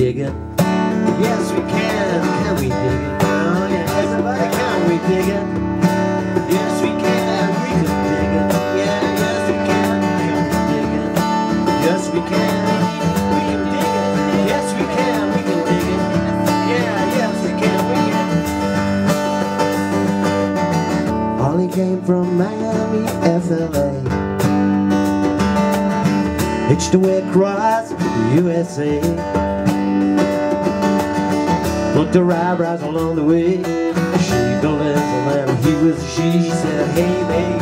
dig it? Yes, we can. Can we dig it? Oh, yeah. Everybody, can we dig it? Yes, we can. We can dig it. Yeah, yes, we can. Can we dig it? Yes, we can. We can dig it. Yes, we can. We can dig it. Yeah, yes, we can. We can. Holly came from Miami, FLA. Hitched away across the USA. Looked her eyebrows along the way. She don't Atlanta, he was a she. She said, Hey, babe,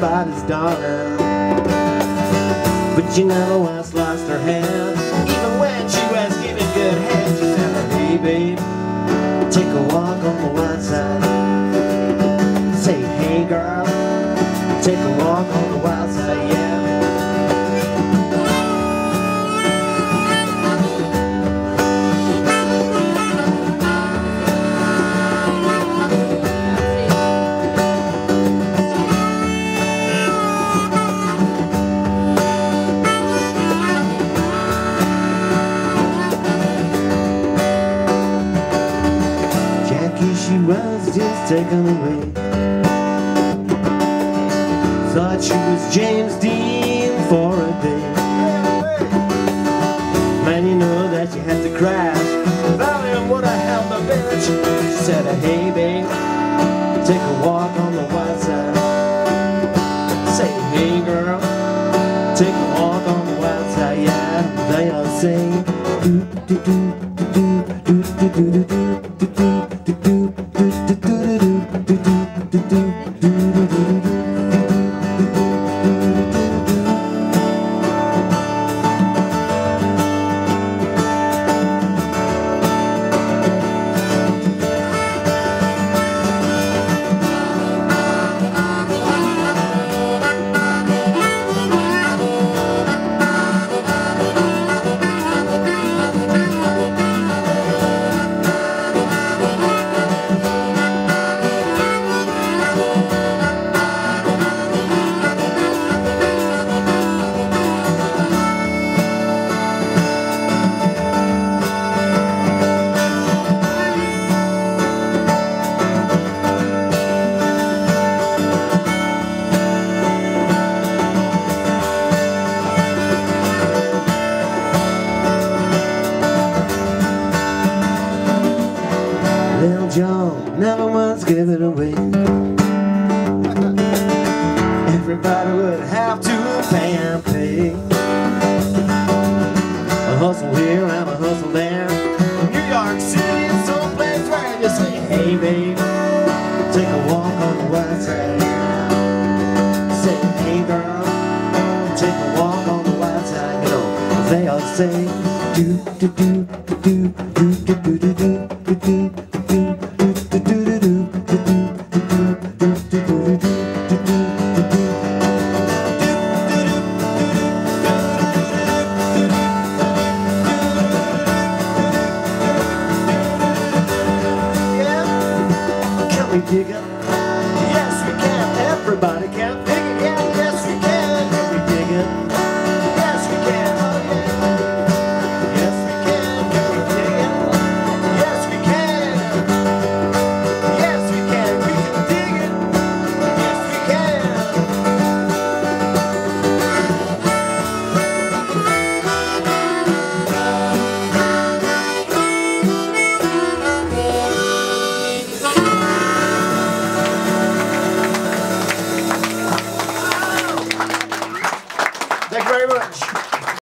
everybody's darling. But you never once lost her hand. Even when she was giving good head, she said, Hey, babe, take a walk on she was just taken away. Thought she was James Dean for a day. Man, you know that you had to crash. Valium would have held the bitch. She said, Hey, babe, take a walk on the white side. Say, Hey, girl, take a walk on the white side. Yeah, they all say, do do do do do do do do do never once gave it away. Everybody would have to pay and pay. A hustle here and a hustle there. New York City is some place where you say, Hey babe, take a walk on the west side. Say, Hey girl, take a walk on the west side. You know, they all say, Do do do do do do do do do do do. Dig it? Yes, we can. Everybody can